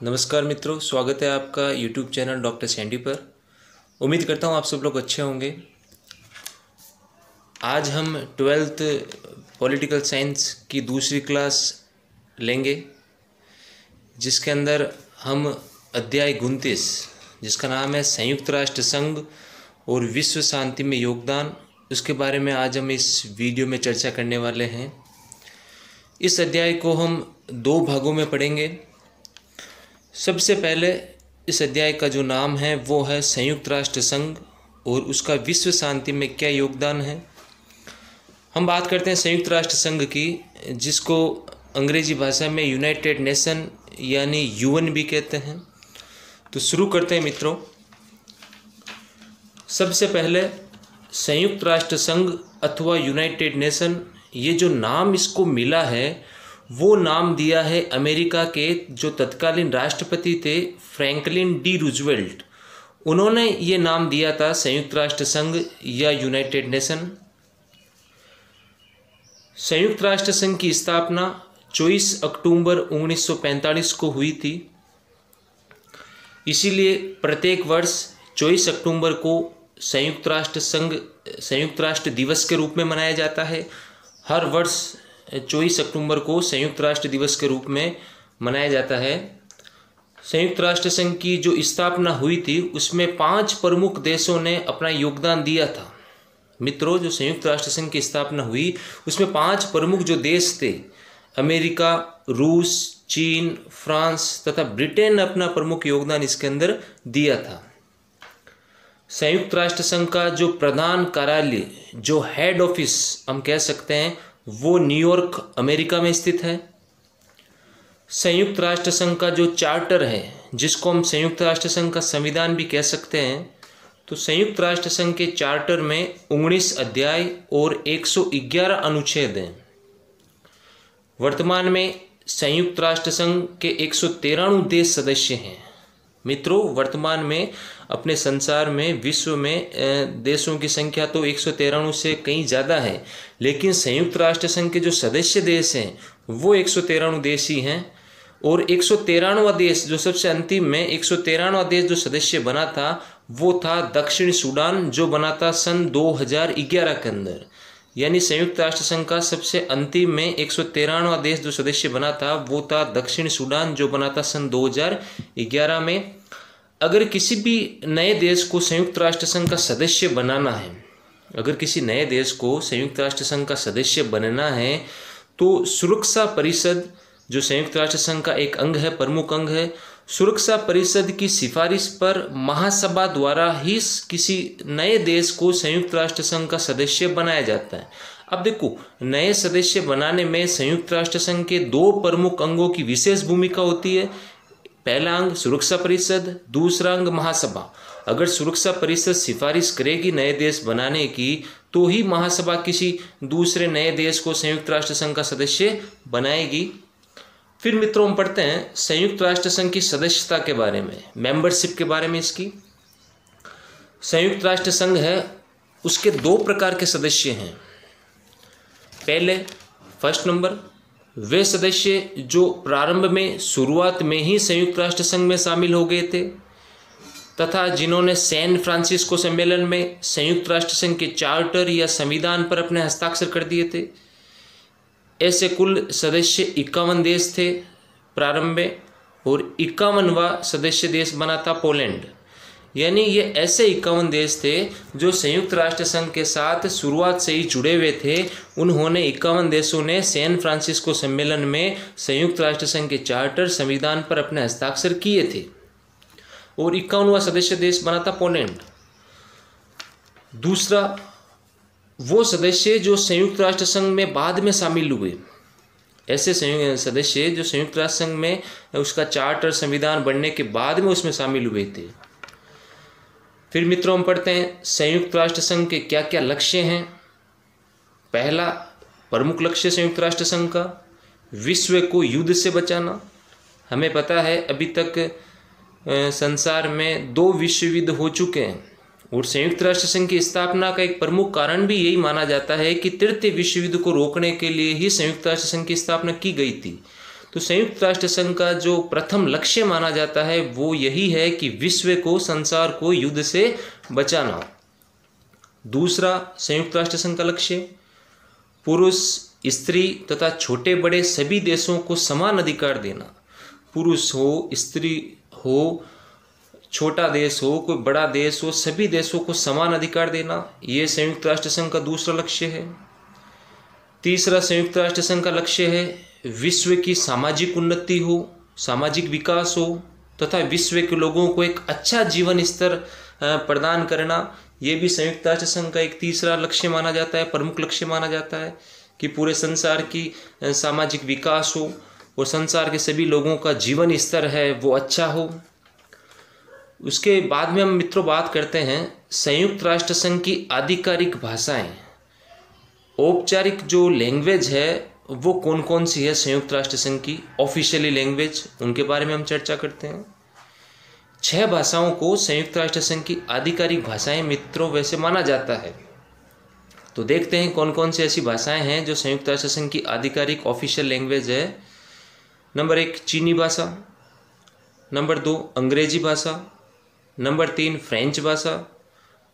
नमस्कार मित्रों, स्वागत है आपका यूट्यूब चैनल डॉक्टर सैंडी पर। उम्मीद करता हूँ आप सब लोग अच्छे होंगे। आज हम ट्वेल्थ पॉलिटिकल साइंस की दूसरी क्लास लेंगे, जिसके अंदर हम अध्याय उनतीस, जिसका नाम है संयुक्त राष्ट्र संघ और विश्व शांति में योगदान, उसके बारे में आज हम इस वीडियो में चर्चा करने वाले हैं। इस अध्याय को हम दो भागों में पढ़ेंगे। सबसे पहले इस अध्याय का जो नाम है, वो है संयुक्त राष्ट्र संघ, और उसका विश्व शांति में क्या योगदान है। हम बात करते हैं संयुक्त राष्ट्र संघ की, जिसको अंग्रेज़ी भाषा में यूनाइटेड नेशन यानी यूएन भी कहते हैं। तो शुरू करते हैं मित्रों। सबसे पहले संयुक्त राष्ट्र संघ अथवा यूनाइटेड नेशन ये जो नाम इसको मिला है वो नाम दिया है अमेरिका के जो तत्कालीन राष्ट्रपति थे, फ्रैंकलिन डी रूजवेल्ट। उन्होंने ये नाम दिया था संयुक्त राष्ट्र संघ या यूनाइटेड नेशन। संयुक्त राष्ट्र संघ की स्थापना 24 अक्टूबर 1945 को हुई थी। इसीलिए प्रत्येक वर्ष 24 अक्टूबर को संयुक्त राष्ट्र संघ, संयुक्त राष्ट्र दिवस के रूप में मनाया जाता है। हर वर्ष चौबीस अक्टूबर को संयुक्त राष्ट्र दिवस के रूप में मनाया जाता है। संयुक्त राष्ट्र संघ की जो स्थापना हुई थी, उसमें पाँच प्रमुख देशों ने अपना योगदान दिया था। मित्रों, जो संयुक्त राष्ट्र संघ की स्थापना हुई, उसमें पाँच प्रमुख जो देश थे, अमेरिका, रूस, चीन, फ्रांस तथा ब्रिटेन ने अपना प्रमुख योगदान इसके अंदर दिया था। संयुक्त राष्ट्र संघ का जो प्रधान कार्यालय, जो हेड ऑफ़िस हम कह सकते हैं वो न्यूयॉर्क अमेरिका में स्थित है। संयुक्त राष्ट्र संघ का जो चार्टर है, जिसको हम संयुक्त राष्ट्र संघ का संविधान भी कह सकते हैं तो संयुक्त राष्ट्र संघ के चार्टर में उन्नीस अध्याय और 111 अनुच्छेद हैं। वर्तमान में संयुक्त राष्ट्र संघ के एक देश सदस्य हैं। मित्रों, वर्तमान में, अपने संसार में, विश्व में देशों की संख्या तो एक से कहीं ज़्यादा है, लेकिन संयुक्त राष्ट्र संघ के जो सदस्य देश हैं, वो एक देश ही हैं और एक देश जो सबसे अंतिम में, एक देश जो सदस्य बना था, वो था दक्षिण सूडान, जो बना था सन 2011 के अंदर। यानी संयुक्त राष्ट्र संघ का सबसे अंतिम में एक सौ देश जो सदस्य बना था, वो था दक्षिण सूडान, जो बना था सन 2011 में। अगर किसी भी नए देश को संयुक्त राष्ट्र संघ का सदस्य बनाना है, अगर किसी नए देश को संयुक्त राष्ट्र संघ का सदस्य बनना है तो सुरक्षा परिषद, जो संयुक्त राष्ट्र संघ का एक अंग है, प्रमुख अंग है सुरक्षा परिषद की सिफारिश पर महासभा द्वारा ही किसी नए देश को संयुक्त राष्ट्र संघ का सदस्य बनाया जाता है। अब देखो, नए सदस्य बनाने में संयुक्त राष्ट्र संघ के दो प्रमुख अंगों की विशेष भूमिका होती है। पहला अंग सुरक्षा परिषद, दूसरा अंग महासभा। अगर सुरक्षा परिषद सिफारिश करेगी नए देश बनाने की तो ही महासभा किसी दूसरे नए देश को संयुक्त राष्ट्र संघ का सदस्य बनाएगी। फिर मित्रों हम पढ़ते हैं संयुक्त राष्ट्र संघ की सदस्यता के बारे में मेंबरशिप के बारे में इसकी। संयुक्त राष्ट्र संघ है, उसके दो प्रकार के सदस्य हैं। पहले फ़र्स्ट नंबर, वे सदस्य जो प्रारंभ में, शुरुआत में ही संयुक्त राष्ट्र संघ में शामिल हो गए थे, तथा जिन्होंने सैन फ्रांसिस्को सम्मेलन में संयुक्त राष्ट्र संघ के चार्टर या संविधान पर अपने हस्ताक्षर कर दिए थे। ऐसे कुल सदस्य इक्यावन देश थे प्रारंभ में और इक्यावनवा सदस्य देश बना था पोलैंड। यानी ये ऐसे इक्यावन देश थे जो संयुक्त राष्ट्र संघ के साथ शुरुआत से ही जुड़े हुए थे। उन्होंने इक्यावन देशों ने सैन फ्रांसिस्को सम्मेलन में संयुक्त राष्ट्र संघ के चार्टर संविधान पर अपने हस्ताक्षर किए थे। और इक्यावनवा सदस्य देश बना था पोलैंड। दूसरा वो सदस्य जो संयुक्त राष्ट्र संघ में बाद में शामिल हुए। ऐसे संयुक्त सदस्य जो संयुक्त राष्ट्र संघ में उसका चार्टर संविधान बनने के बाद में उसमें शामिल हुए थे। फिर मित्रों हम पढ़ते हैं, संयुक्त राष्ट्र संघ के क्या क्या लक्ष्य हैं? पहला, प्रमुख लक्ष्य संयुक्त राष्ट्र संघ का, विश्व को युद्ध से बचाना। हमें पता है, अभी तक संसार में दो विश्व युद्ध हो चुके हैं। और संयुक्त राष्ट्र संघ की स्थापना का एक प्रमुख कारण भी यही माना जाता है कि तृतीय विश्व युद्ध को रोकने के लिए ही संयुक्त राष्ट्र संघ की स्थापना की गई थी। तो संयुक्त राष्ट्र संघ का जो प्रथम लक्ष्य माना जाता है, वो यही है कि विश्व को, संसार को युद्ध से बचाना। दूसरा, संयुक्त राष्ट्र संघ का लक्ष्य। पुरुष, स्त्री तथा छोटे बड़े सभी देशों को समान अधिकार देना। पुरुष हो, स्त्री हो छोटा देश हो, कोई बड़ा देश हो, सभी देशों को समान अधिकार देना, ये संयुक्त राष्ट्र संघ का दूसरा लक्ष्य है। तीसरा संयुक्त राष्ट्र संघ का लक्ष्य है, विश्व की सामाजिक उन्नति हो, सामाजिक विकास हो, तथा विश्व के लोगों को एक अच्छा जीवन स्तर प्रदान करना। ये भी संयुक्त राष्ट्र संघ का एक तीसरा लक्ष्य माना जाता है, प्रमुख लक्ष्य माना जाता है कि पूरे संसार की सामाजिक विकास हो, और संसार के सभी लोगों का जीवन स्तर है, वो अच्छा हो। उसके बाद में हम मित्रों बात करते हैं संयुक्त राष्ट्र संघ की आधिकारिक भाषाएँ। औपचारिक जो लैंग्वेज है, वो कौन कौन सी है संयुक्त राष्ट्र संघ की? ऑफिशियली लैंग्वेज उनके बारे में हम चर्चा करते हैं। छह भाषाओं को संयुक्त राष्ट्र संघ की आधिकारिक भाषाएँ मित्रों वैसे माना जाता है। तो देखते हैं कौन कौन सी ऐसी भाषाएँ हैं जो संयुक्त राष्ट्र संघ की आधिकारिक ऑफिशियल लैंग्वेज है। नंबर एक चीनी भाषा, नंबर दो अंग्रेज़ी भाषा नंबर तीन, फ्रेंच भाषा।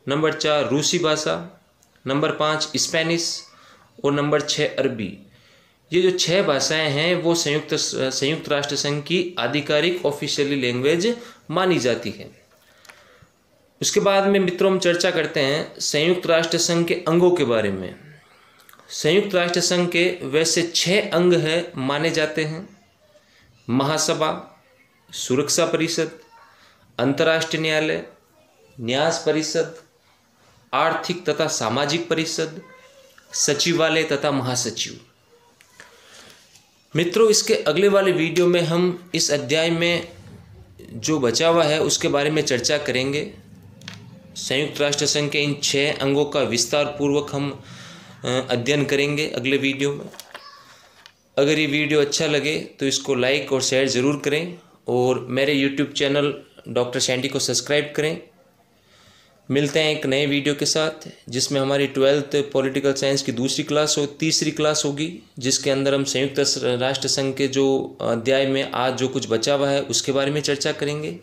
नंबर चार, रूसी भाषा। नंबर पाँच, स्पेनिश। और नंबर छः, अरबी। ये जो छह भाषाएँ हैं, वो संयुक्त संयुक्त राष्ट्र संघ की आधिकारिक ऑफिशियली लैंग्वेज मानी जाती है। उसके बाद में मित्रों हम चर्चा करते हैं संयुक्त राष्ट्र संघ के अंगों के बारे में। संयुक्त राष्ट्र संघ के वैसे छह अंग है, माने जाते हैं। महासभा, सुरक्षा परिषद अंतर्राष्ट्रीय न्यायालय, न्यास परिषद, आर्थिक तथा सामाजिक परिषद, सचिवालय तथा महासचिव। मित्रों, इसके अगले वाले वीडियो में हम इस अध्याय में जो बचा हुआ है, उसके बारे में चर्चा करेंगे। संयुक्त राष्ट्र संघ के इन छः अंगों का विस्तार पूर्वक हम अध्ययन करेंगे अगले वीडियो में। अगर ये वीडियो अच्छा लगे तो इसको लाइक और शेयर ज़रूर करें, और मेरे यूट्यूब चैनल डॉक्टर शैंडी को सब्सक्राइब करें। मिलते हैं एक नए वीडियो के साथ, जिसमें हमारी ट्वेल्थ पॉलिटिकल साइंस की दूसरी क्लास हो, तीसरी क्लास होगी, जिसके अंदर हम संयुक्त राष्ट्र संघ के जो अध्याय में आज जो कुछ बचा हुआ है, उसके बारे में चर्चा करेंगे।